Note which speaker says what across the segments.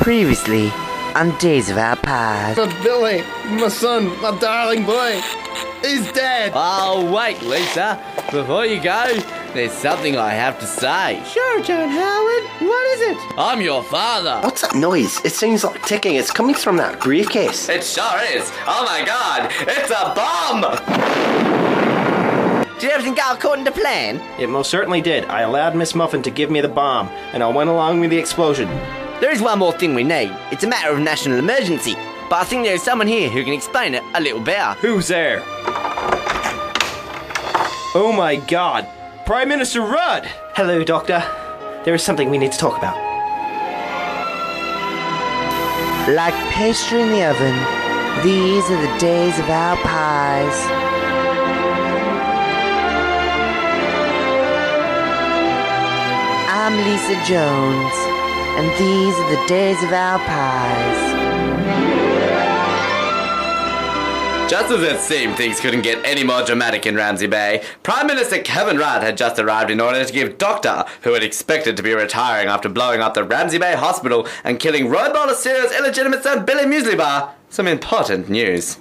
Speaker 1: Previously, on Days of Our Pies.
Speaker 2: But Billy, my son, my darling boy, is dead.
Speaker 3: Oh, wait, Lisa. Before you go, there's something I have to say. Sure, John Howard. What is it? I'm your father.
Speaker 2: What's that noise? It sounds like ticking. It's coming from that briefcase.
Speaker 3: It sure is. Oh my god, it's a bomb!
Speaker 1: Did everything go according to plan?
Speaker 2: It most certainly did. I allowed Miss Muffin to give me the bomb, and I went along with the explosion.
Speaker 1: There is one more thing we need. It's a matter of national emergency. But I think there's someone here who can explain it a little better.
Speaker 2: Who's there? Oh my god. Prime Minister Rudd! Hello, Doctor. There is something we need to talk about.
Speaker 1: Like pastry in the oven, these are the days of our pies. I'm Lisa Jones, and these are the days of our pies.
Speaker 3: Just as it seemed things couldn't get any more dramatic in Ramsey Bay, Prime Minister Kevin Rudd had just arrived in order to give Doctor, who had expected to be retiring after blowing up the Ramsey Bay Hospital and killing Roy Baldessario's illegitimate son Billy Muesli Bar, some important news.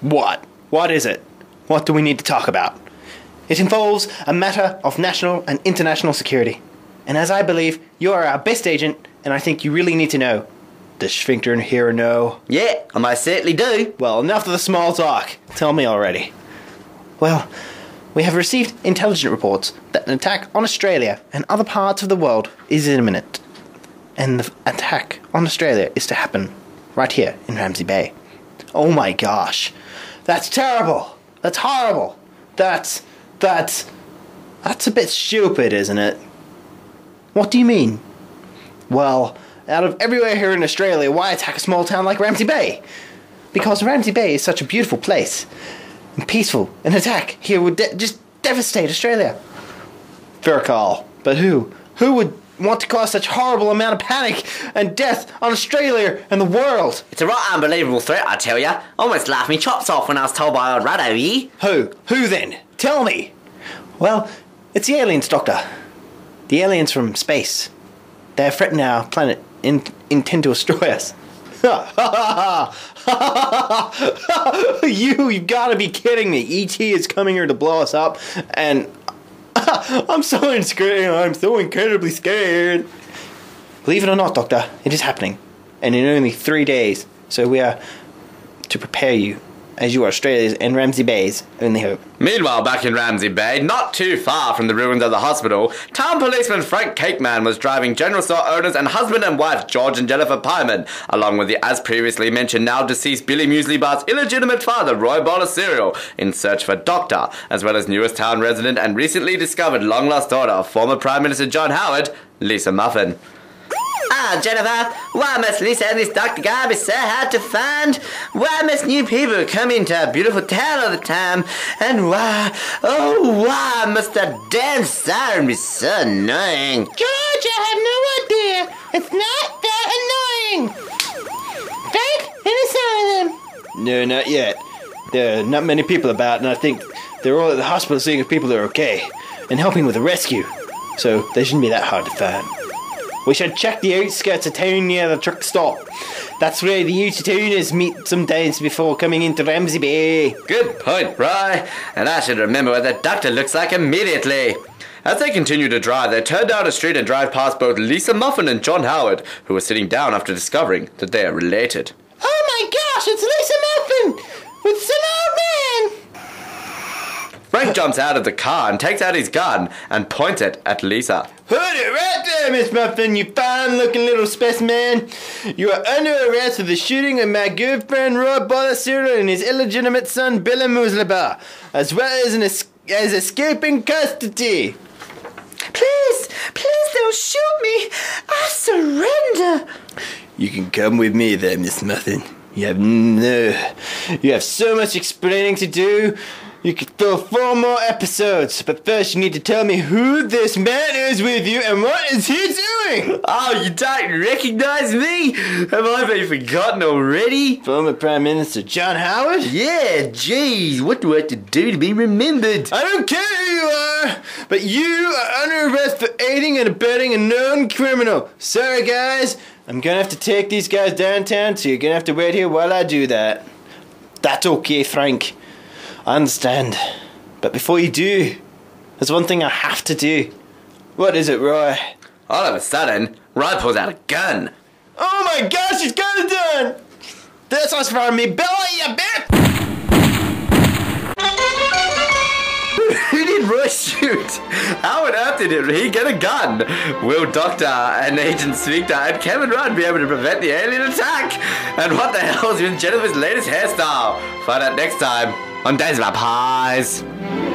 Speaker 2: What? What is it? What do we need to talk about? It involves a matter of national and international security. And as I believe, you are our best agent, and I think you really need to know. Does Sphincter here know?
Speaker 1: Yeah, I most certainly do.
Speaker 2: Well, enough of the small talk. Tell me already. Well, we have received intelligent reports that an attack on Australia and other parts of the world is imminent. And the attack on Australia is to happen right here in Ramsey Bay. Oh my gosh. That's terrible. That's horrible. That's. That's. That's a bit stupid, isn't it? What do you mean? Well, out of everywhere here in Australia, why attack a small town like Ramsey Bay? Because Ramsey Bay is such a beautiful place and peaceful. An attack here would de- just devastate Australia. Fair call. But who? Who would want to cause such horrible amount of panic and death on Australia and the world?
Speaker 1: It's a right unbelievable threat, I tell ya. Almost laughed me chops off when I was told by old Ruddo, ye.
Speaker 2: Who? Who then? Tell me. Well, it's the aliens, Doctor. The aliens from space. They're threatening our planet and intend to destroy us. you, you've got to be kidding me. ET is coming here to blow us up, and I'm so scared. I'm so incredibly scared. Believe it or not, Doctor, it is happening, and in only three days. So we are to prepare you, as you are Australia's and Ramsey Bay's only hope.
Speaker 3: Meanwhile, back in Ramsey Bay, not too far from the ruins of the hospital, town policeman Frank Cakeman was driving general store owners and husband and wife George and Jennifer Pyman, along with the as previously mentioned now deceased Billy Muesli Bar's illegitimate father Roy Baldessario, in search for Doctor, as well as newest town resident and recently discovered long lost daughter of former Prime Minister John Howard, Lisa Muffin.
Speaker 1: Ah, Jennifer, why must Lisa and this Dr. Guy be so hard to find? Why must new people come into our beautiful town all the time? And why, oh, why must that damn siren be so annoying?
Speaker 4: George, I have no idea. It's not that annoying. Frank, any sign of them?
Speaker 2: No, not yet. There are not many people about, and I think they're all at the hospital seeing if people are okay and helping with the rescue. So they shouldn't be that hard to find. We should check the outskirts of town near the truck stop. That's where the out-of-towners meet sometimes before coming into Ramsey Bay.
Speaker 3: Good point, Roy. And I should remember what the doctor looks like immediately. As they continue to drive, they turn down a street and drive past both Lisa Muffin and John Howard, who are sitting down after discovering that they are related.
Speaker 4: Oh my gosh, it's Lisa Muffin with some old man.
Speaker 3: Frank jumps out of the car and takes out his gun and points it at Lisa.
Speaker 2: Hold it right there, Miss Muffin, you fine-looking little specimen. You are under arrest for the shooting of my good friend Roy Baldessario and his illegitimate son Billy Muesli Bar, as well as an es- as escaping custody.
Speaker 1: Please, please don't shoot me. I surrender.
Speaker 2: You can come with me there, Miss Muffin. You have no. You have so much explaining to do. You could fill four more episodes, but first you need to tell me who this man is with you and what is he doing?
Speaker 3: Oh, you don't recognize me? Have I been forgotten already?
Speaker 2: Former Prime Minister John Howard?
Speaker 3: Yeah, jeez, what do I have to do to be remembered?
Speaker 2: I don't care who you are, but you are under arrest for aiding and abetting a known criminal. Sorry, guys, I'm gonna have to take these guys downtown, so you're gonna have to wait here while I do that. That's okay, Frank. I understand. But before you do, there's one thing I have to do. What is it, Roy?
Speaker 3: All of a sudden, Roy pulls out a gun.
Speaker 2: Oh my gosh, he's got it done! This was for me, Billy, you bitch!
Speaker 3: Who did Roy shoot? How on earth did he get a gun? Will Doctor and Agent Sphincter and Kevin Rudd be able to prevent the alien attack? And what the hell is with Jennifer's latest hairstyle? Find out next time on Days of Our Pies.